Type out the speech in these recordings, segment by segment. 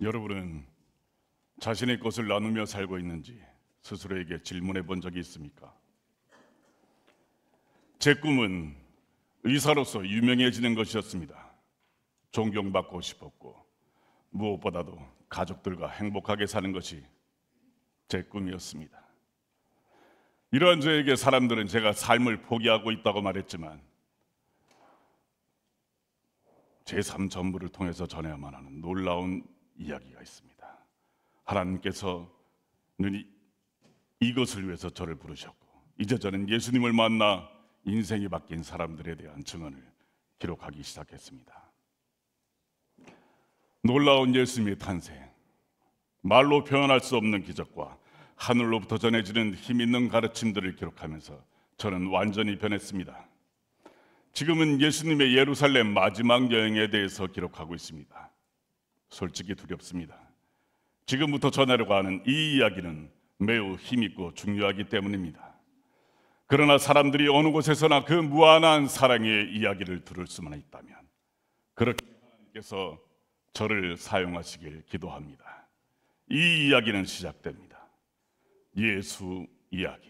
여러분은 자신의 것을 나누며 살고 있는지 스스로에게 질문해 본 적이 있습니까? 제 꿈은 의사로서 유명해지는 것이었습니다. 존경받고 싶었고 무엇보다도 가족들과 행복하게 사는 것이 제 꿈이었습니다. 이러한 저에게 사람들은 제가 삶을 포기하고 있다고 말했지만 제 삶 전부를 통해서 전해야만 하는 놀라운 이야기가 있습니다. 하나님께서는 이것을 위해서 저를 부르셨고 이제 저는 예수님을 만나 인생이 바뀐 사람들에 대한 증언을 기록하기 시작했습니다. 놀라운 예수님의 탄생, 말로 표현할 수 없는 기적과 하늘로부터 전해지는 힘 있는 가르침들을 기록하면서 저는 완전히 변했습니다. 지금은 예수님의 예루살렘 마지막 여행에 대해서 기록하고 있습니다. 솔직히 두렵습니다. 지금부터 전하려고 하는 이 이야기는 매우 힘있고 중요하기 때문입니다. 그러나 사람들이 어느 곳에서나 그 무한한 사랑의 이야기를 들을 수만 있다면 그렇게 하나님께서 저를 사용하시길 기도합니다. 이 이야기는 시작됩니다. 예수 이야기.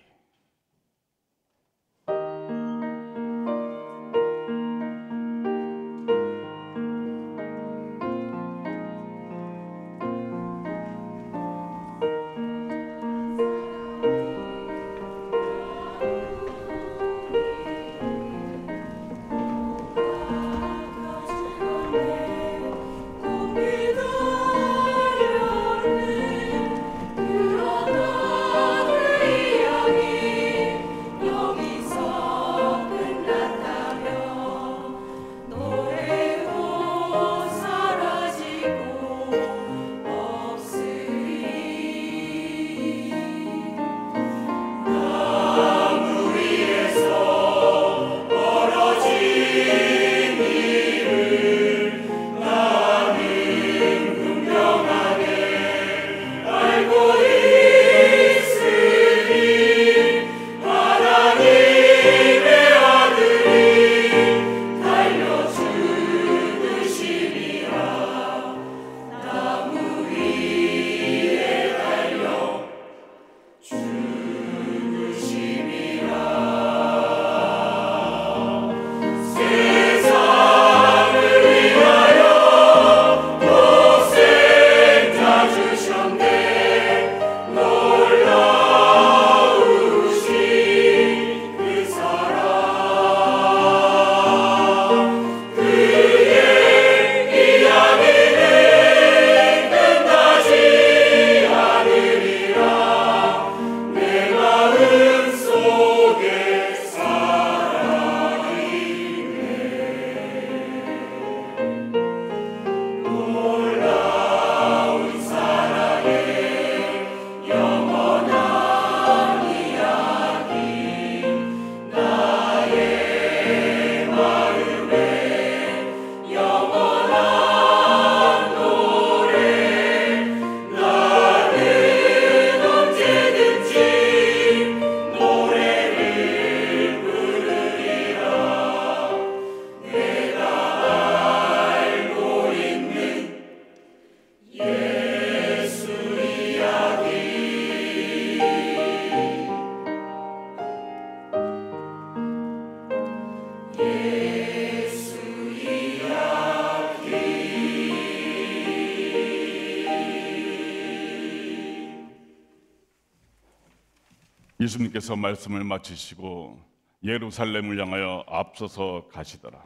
예수님께서 말씀을 마치시고 예루살렘을 향하여 앞서서 가시더라.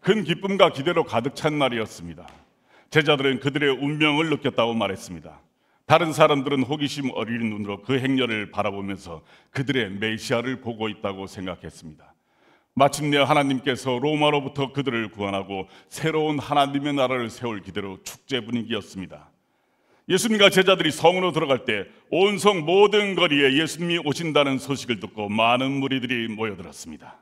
큰 기쁨과 기대로 가득 찬 날이었습니다. 제자들은 그들의 운명을 느꼈다고 말했습니다. 다른 사람들은 호기심 어린 눈으로 그 행렬을 바라보면서 그들의 메시아를 보고 있다고 생각했습니다. 마침내 하나님께서 로마로부터 그들을 구원하고 새로운 하나님의 나라를 세울 기대로 축제 분위기였습니다. 예수님과 제자들이 성으로 들어갈 때 온 성 모든 거리에 예수님이 오신다는 소식을 듣고 많은 무리들이 모여들었습니다.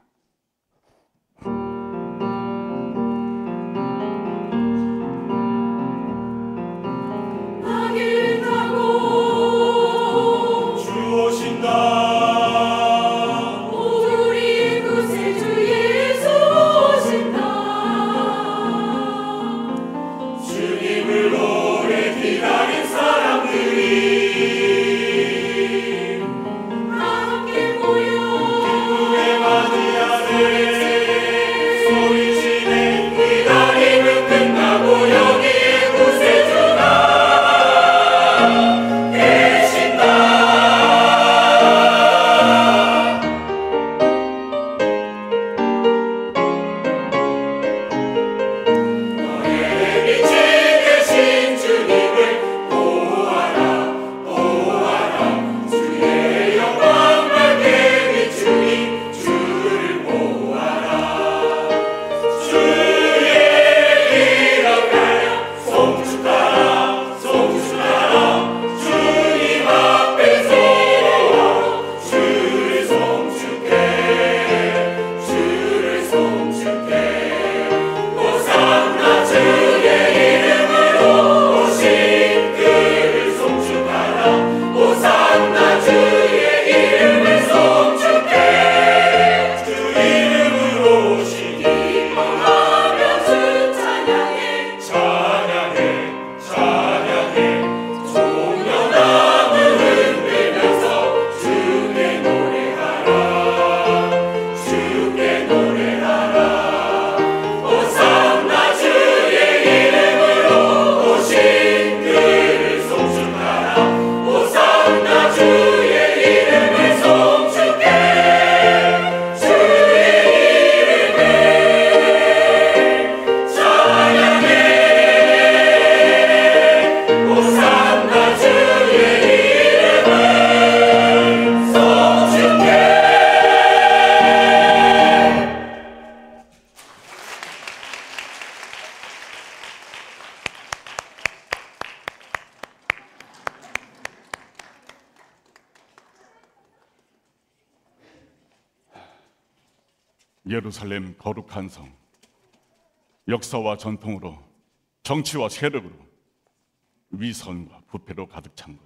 예루살렘 거룩한 성, 역사와 전통으로 정치와 세력으로 위선과 부패로 가득 찬 것.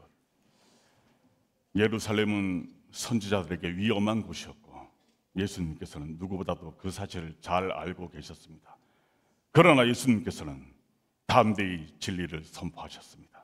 예루살렘은 선지자들에게 위험한 곳이었고 예수님께서는 누구보다도 그 사실을 잘 알고 계셨습니다. 그러나 예수님께서는 담대히 진리를 선포하셨습니다.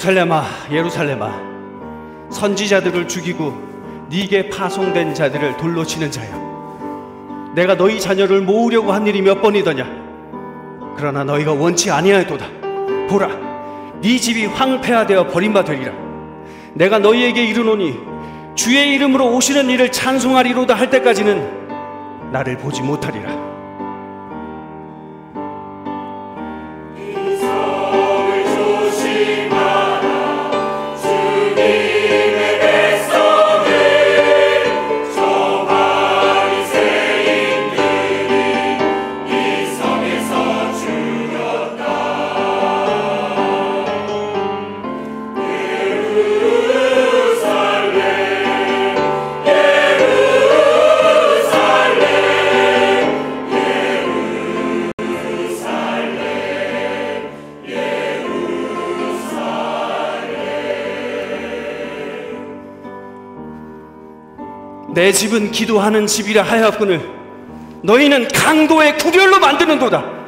예루살렘아 예루살렘아. 선지자들을 죽이고 네게 파송된 자들을 돌로 치는 자여 내가 너희 자녀를 모으려고 한 일이 몇 번이더냐? 그러나 너희가 원치 아니하였도다. 보라 네 집이 황폐화되어 버림받으리라. 내가 너희에게 이르노니 주의 이름으로 오시는 이를 찬송하리로다 할 때까지는 나를 보지 못하리라 내 집은 기도하는 집이라 하였거늘 너희는 강도의 구별로 만드는도다.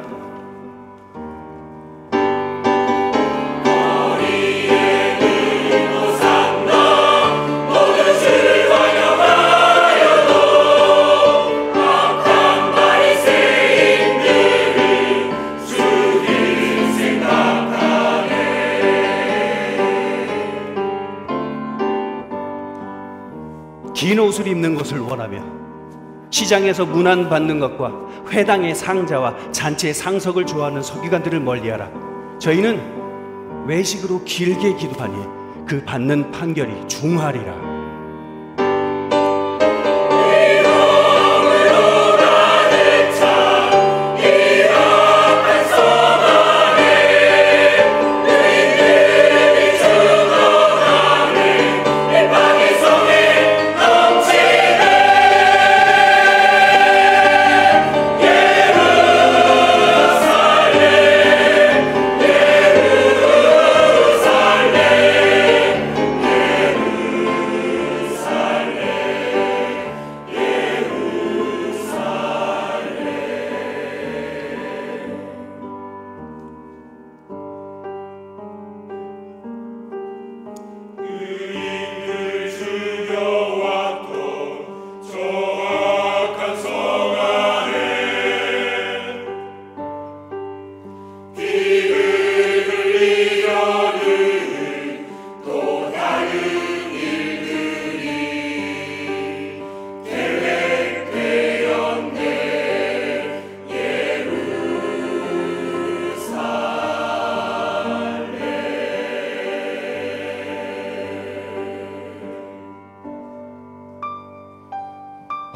것을 원하며 시장에서 문안 받는 것과 회당의 상자와 잔치의 상석을 좋아하는 서기관들을 멀리하라. 저희는 외식으로 길게 기도하니 그 받는 판결이 중하리라.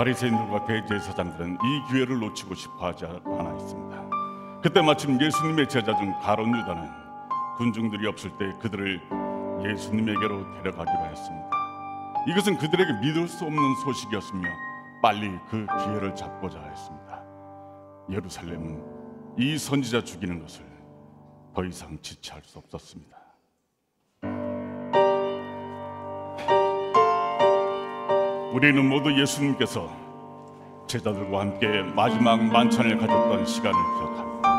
바리새인들과 대제사장들은 이 기회를 놓치고 싶어하지 않아 있습니다. 그때 마침 예수님의 제자 중 가론 유다는 군중들이 없을 때 그들을 예수님에게로 데려가기로 했습니다. 이것은 그들에게 믿을 수 없는 소식이었으며 빨리 그 기회를 잡고자 했습니다. 예루살렘은 이 선지자 죽이는 것을 더 이상 지체할 수 없었습니다. 우리는 모두 예수님께서 제자들과 함께 마지막 만찬을 가졌던 시간을 기억합니다.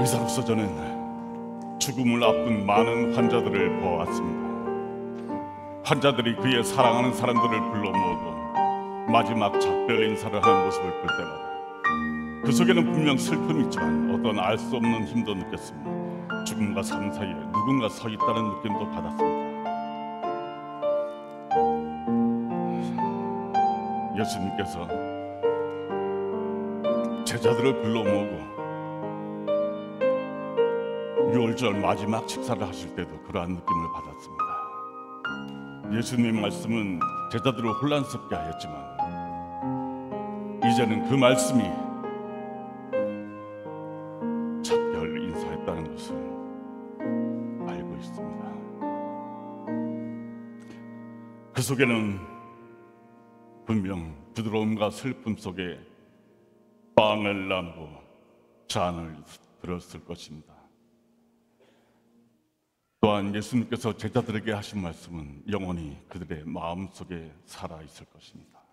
의사로서 저는 죽음을 앞둔 많은 환자들을 보았습니다. 환자들이 그의 사랑하는 사람들을 불러 모으고 마지막 작별 인사를 하는 모습을 볼 때마다 그 속에는 분명 슬픔이 있지만 어떤 알 수 없는 힘도 느꼈으며 죽음과 삶 사이에 누군가 서 있다는 느낌도 받았습니다. 예수님께서 제자들을 불러 모으고 유월절 마지막 식사를 하실 때도 그러한 느낌을 받았습니다. 예수님 말씀은 제자들을 혼란스럽게 하였지만 이제는 그 말씀이 작별 인사했다는 것을 알고 있습니다. 그 속에는 분명 부드러움과 슬픔 속에 빵을 나누고 잔을 들었을 것입니다. 또한 예수님께서 제자들에게 하신 말씀은 영원히 그들의 마음 속에 살아 있을 것입니다.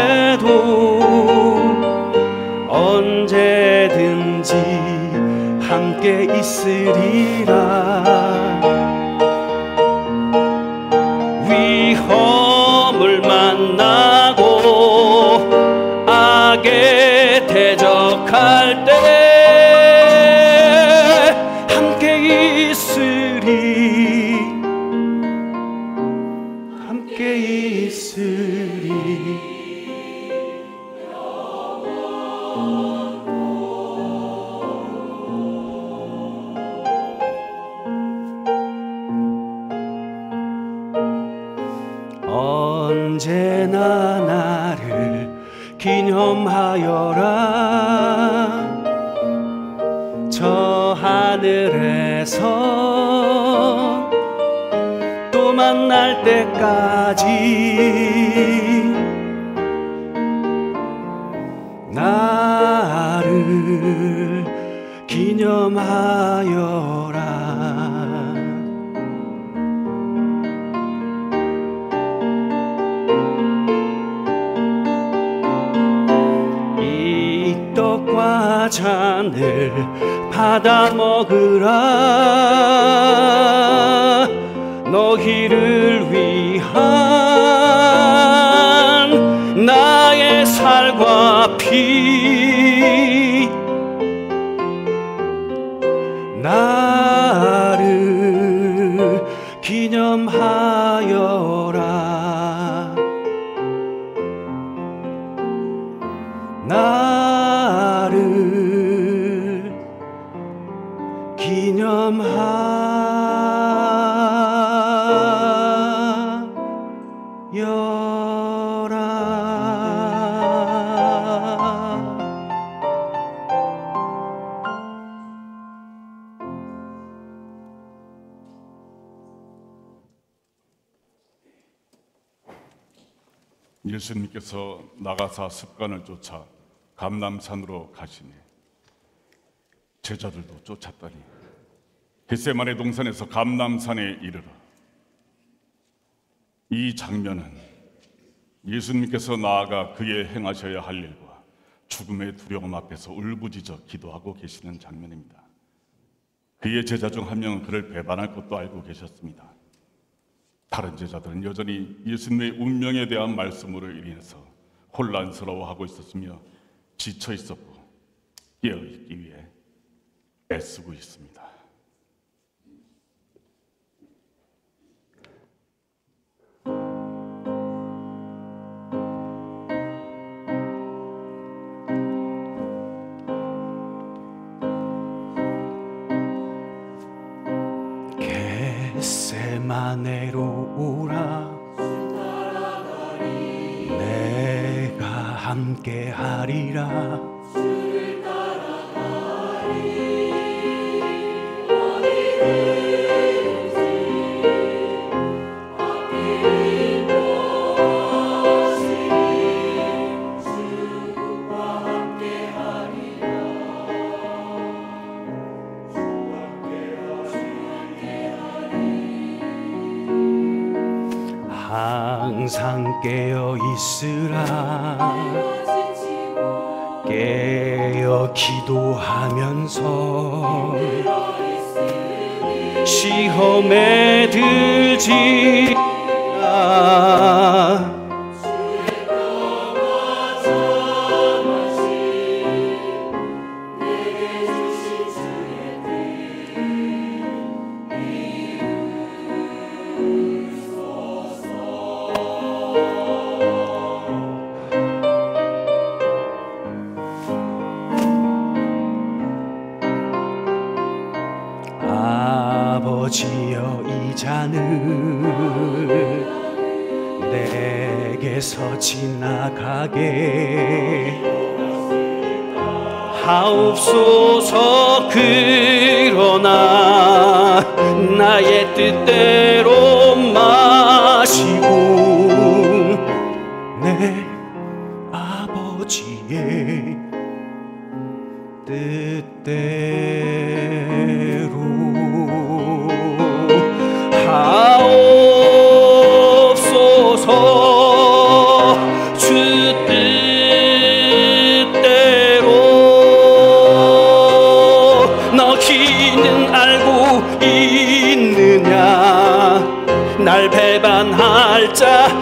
때도 언제든지 함께 있으리라 잔을 받아 먹으라. 너희를 위한 나가사 습관을 쫓아 감남산으로 가시니 제자들도 쫓았더니 겟세마네 동산에서 감남산에 이르러 이 장면은 예수님께서 나아가 그의 행하셔야 할 일과 죽음의 두려움 앞에서 울부짖어 기도하고 계시는 장면입니다. 그의 제자 중 한 명은 그를 배반할 것도 알고 계셨습니다. 다른 제자들은 여전히 예수님의 운명에 대한 말씀으로 인해서 혼란스러워하고 있었으며 지쳐 있었고 깨어 있기 위해 애쓰고 있습니다. 겟세마네로 오라 함께 하리라 기도하면서 시험에 들지 지나가게 하옵소서 그러나 나의 뜻대로 마시고 내 아버지의 뜻대로 날배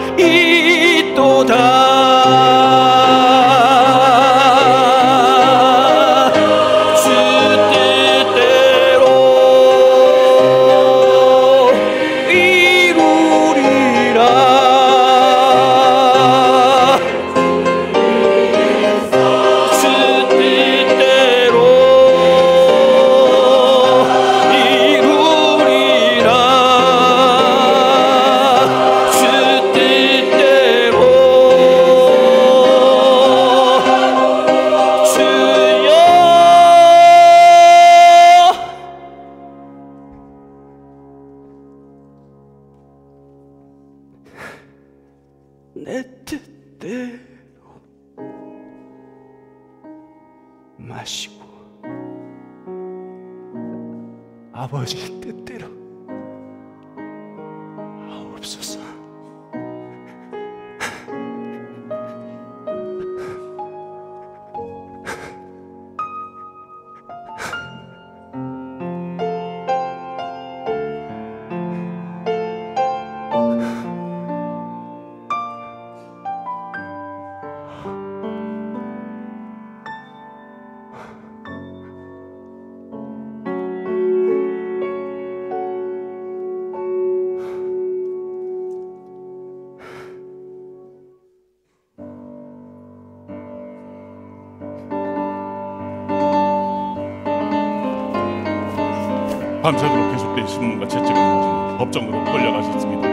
밤새도록 계속된 신문과 채찍을 맞은 법정으로 끌려가셨습니다.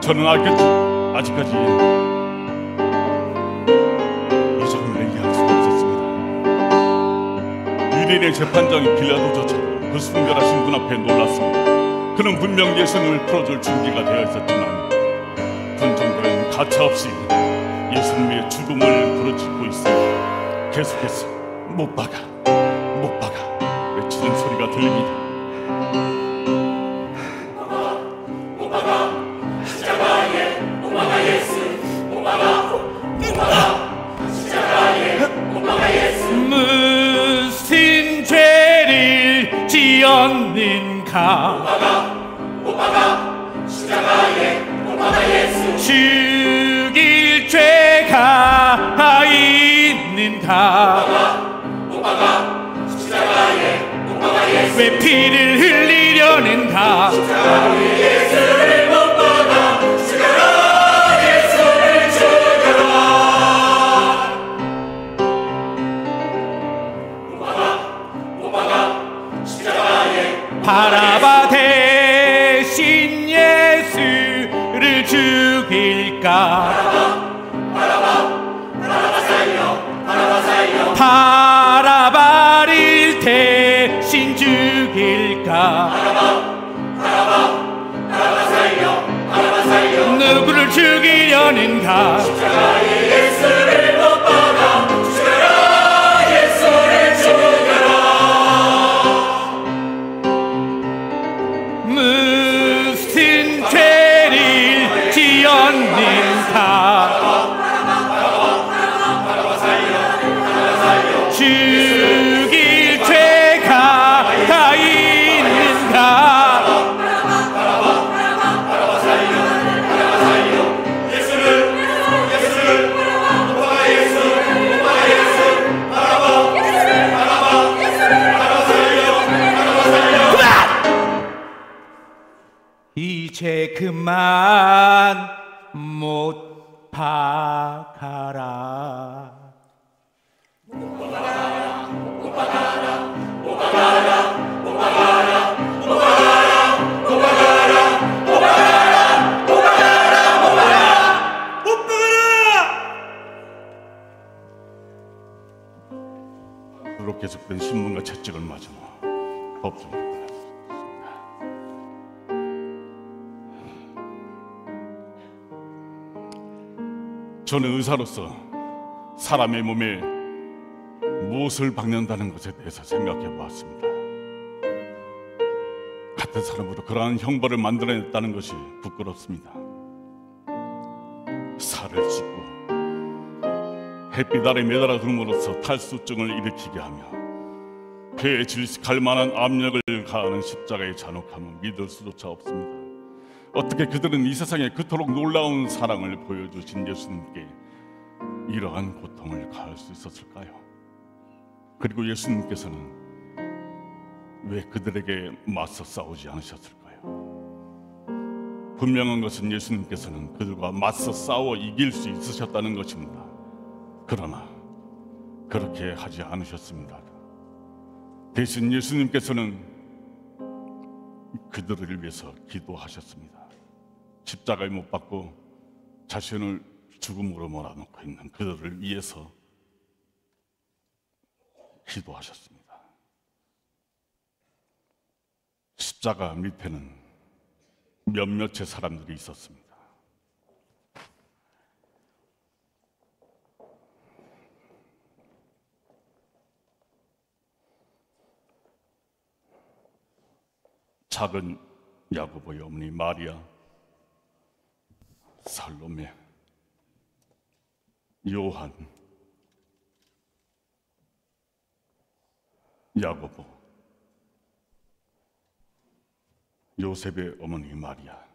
저는 알겠지 아직까지 이 장면을 이해할 수가 없었습니다. 유대인의 재판장이 빌라도조차도 그 순결하신 분 앞에 놀랐습니다. 그는 분명 예수님을 풀어줄 준비가 되어 있었지만 군중들은 가차없이 예수님의 죽음을 부르짖고 있어 계속해서 못 박아 못 박아 외치는 소리가 들립니다. 무 그만 저는 의사로서 사람의 몸에 무엇을 박는다는 것에 대해서 생각해 보았습니다. 같은 사람으로 그러한 형벌을 만들어냈다는 것이 부끄럽습니다. 살을 씻고 햇빛 아래 매달아 둠으로써 탈수증을 일으키게 하며 폐에 질식할 만한 압력을 가하는 십자가의 잔혹함은 믿을 수조차 없습니다. 어떻게 그들은 이 세상에 그토록 놀라운 사랑을 보여주신 예수님께 이러한 고통을 가할 수 있었을까요? 그리고 예수님께서는 왜 그들에게 맞서 싸우지 않으셨을까요? 분명한 것은 예수님께서는 그들과 맞서 싸워 이길 수 있으셨다는 것입니다. 그러나 그렇게 하지 않으셨습니다. 대신 예수님께서는 그들을 위해서 기도하셨습니다. 십자가에 못 박고 자신을 죽음으로 몰아넣고 있는 그들을 위해서 기도하셨습니다. 십자가 밑에는 몇몇의 사람들이 있었습니다. 작은 야고보의 어머니 마리아, 살로메, 요한, 야고보, 요셉의 어머니 마리아,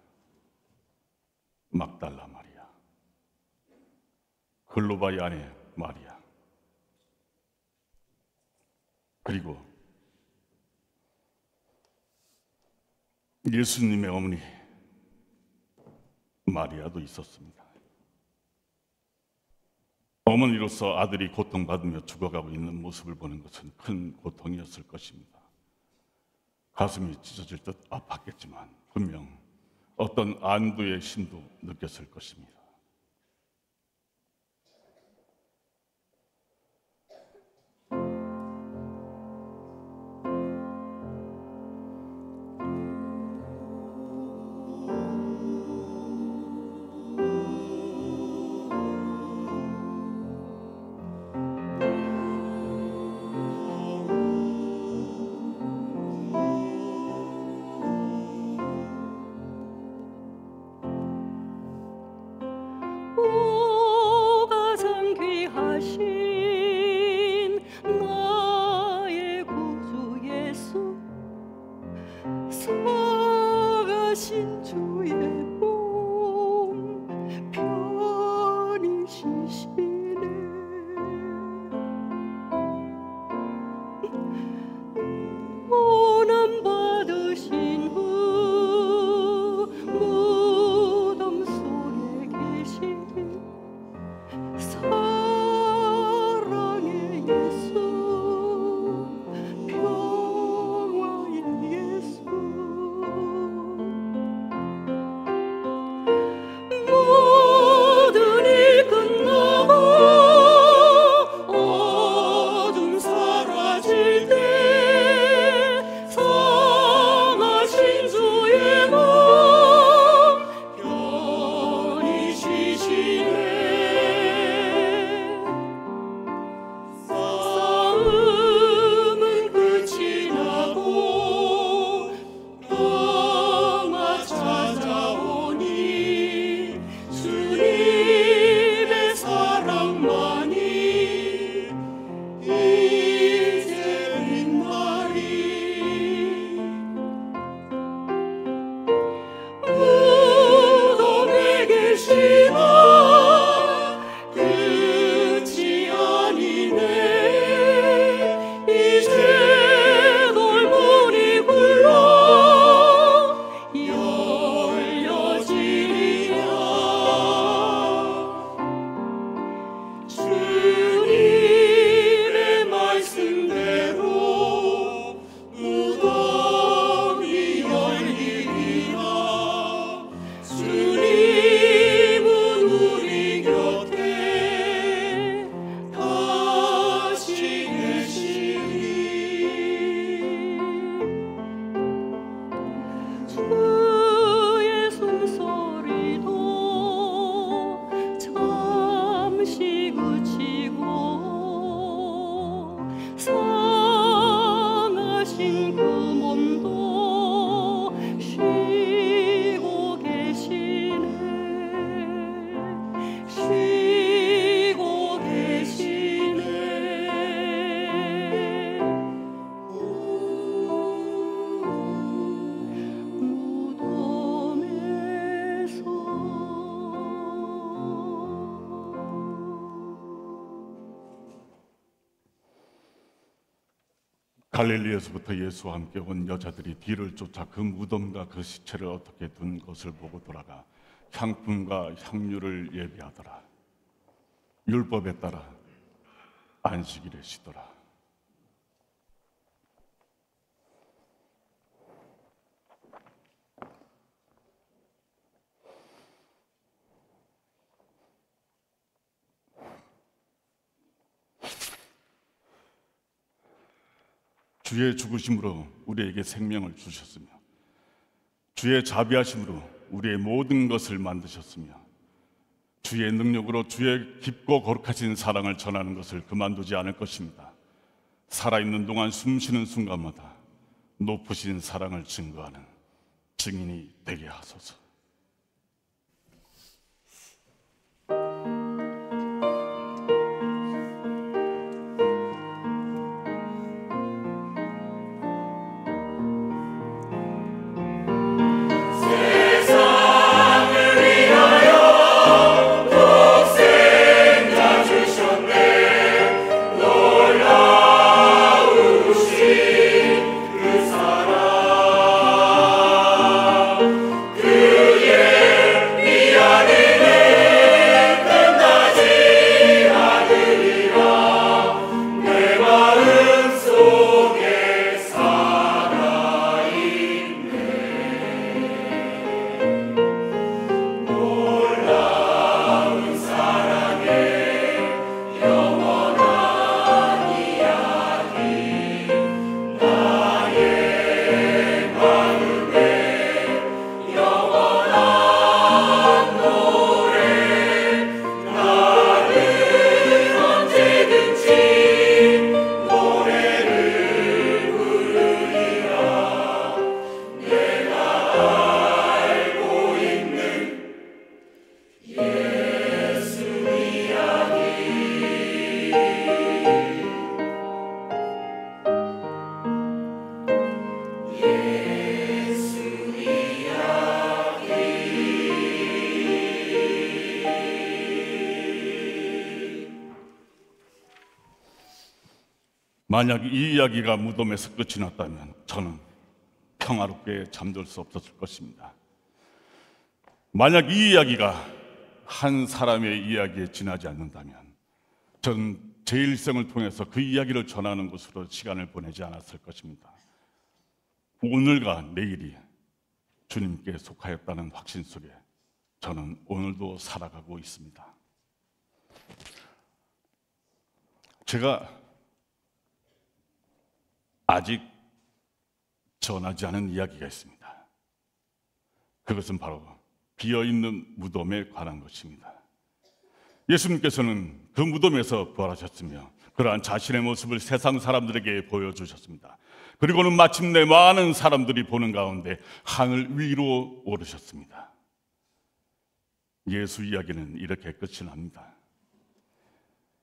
막달라 마리아, 글로바의 아내 마리아, 그리고 예수님의 어머니 마리아도 있었습니다. 어머니로서 아들이 고통받으며 죽어가고 있는 모습을 보는 것은 큰 고통이었을 것입니다. 가슴이 찢어질 듯 아팠겠지만 분명 어떤 안도의 심도 느꼈을 것입니다. 주 갈릴리에서부터 예수와 함께 온 여자들이 뒤를 쫓아 그 무덤과 그 시체를 어떻게 둔 것을 보고 돌아가 향품과 향유를 예비하더라. 율법에 따라 안식일에 쉬더라. 주의 죽으심으로 우리에게 생명을 주셨으며 주의 자비하심으로 우리의 모든 것을 만드셨으며 주의 능력으로 주의 깊고 거룩하신 사랑을 전하는 것을 그만두지 않을 것입니다. 살아있는 동안 숨쉬는 순간마다 높으신 사랑을 증거하는 증인이 되게 하소서. 만약 이 이야기가 무덤에서 끝이 났다면 저는 평화롭게 잠들 수 없었을 것입니다. 만약 이 이야기가 한 사람의 이야기에 지나지 않는다면 저는 제 일생을 통해서 그 이야기를 전하는 곳으로 시간을 보내지 않았을 것입니다. 오늘과 내일이 주님께 속하였다는 확신 속에 저는 오늘도 살아가고 있습니다. 제가 아직 전하지 않은 이야기가 있습니다. 그것은 바로 비어 있는 무덤에 관한 것입니다. 예수님께서는 그 무덤에서 부활하셨으며 그러한 자신의 모습을 세상 사람들에게 보여주셨습니다. 그리고는 마침내 많은 사람들이 보는 가운데 하늘 위로 오르셨습니다. 예수 이야기는 이렇게 끝이 납니다.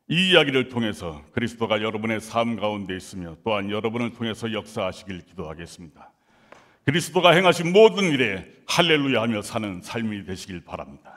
이 이야기를 통해서 그리스도가 여러분의 삶 가운데 있으며 또한 여러분을 통해서 역사하시길 기도하겠습니다. 그리스도가 행하신 모든 일에 할렐루야 하며 사는 삶이 되시길 바랍니다.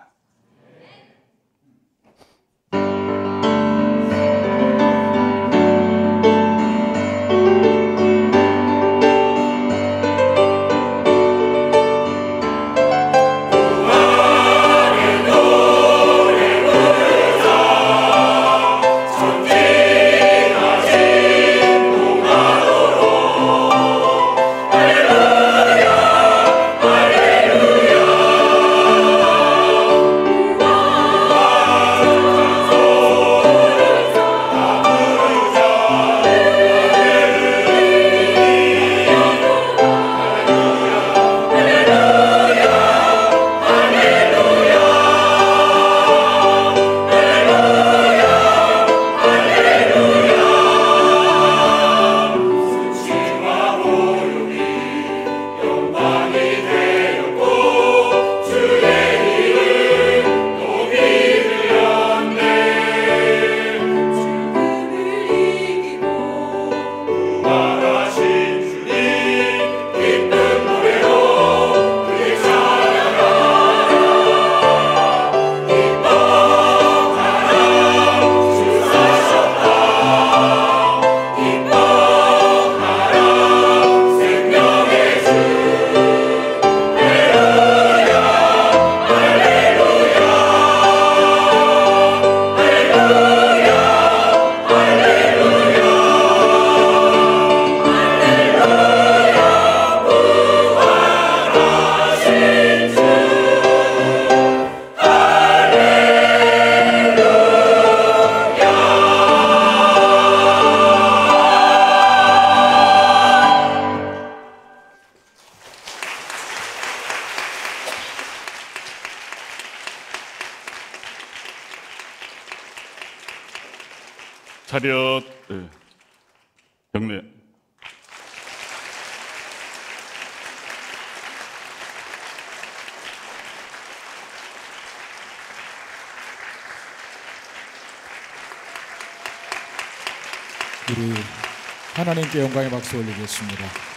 하나님께 영광의 박수 올리겠습니다.